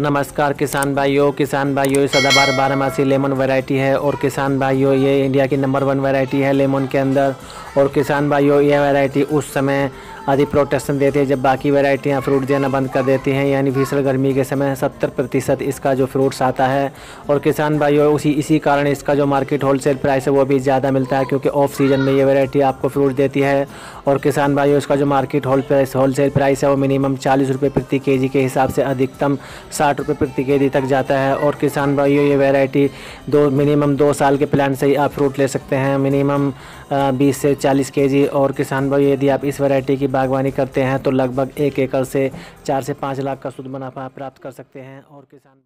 नमस्कार किसान भाइयों किसान भाइयों सदाबार बारहमासी लेमन वैरायटी है और किसान भाइयों, ये इंडिया की नंबर वन वैरायटी है लेमन के अंदर। और किसान भाइयों, ये वैरायटी उस समय अधिक प्रोटेक्शन देती है, जब बाकी वैरायटियाँ फ्रूट देना बंद कर देती हैं, यानी भीषण गर्मी के समय सत्तर प्रतिशत इसका जो फ्रूट्स आता है, और किसान भाइयों, उसी, इसी कारण इसका जो मार्केट होलसेल प्राइस है, वो भी ज़्यादा मिलता है, क्योंकि ऑफ़ सीज़न में ये वैरायटी आपको फ्रूट देती है, और किसान भाइयों, इसका जो market whole price wholesale price है, वो मिनिमम चालीस रुपये प्रति के के हिसाब से अधिकतम साठ रुपये प्रति के तक जाता है, और किसान भाइयों, ये वैरायटी दो मिनिमम दो साल के प्लान से ही आप फ्रूट ले सकते हैं मिनिमम बीस से चालीस के और किसान भाई यदि आप इस वैरायटी की बागवानी करते हैं तो लगभग एक एकड़ से चार से पाँच लाख का शुद्ध मुनाफा प्राप्त कर सकते हैं और किसान